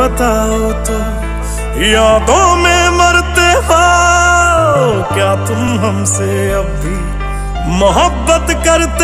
बताओ तो यादों में मरते हो। क्या तुम हमसे अब भी मोहब्बत करते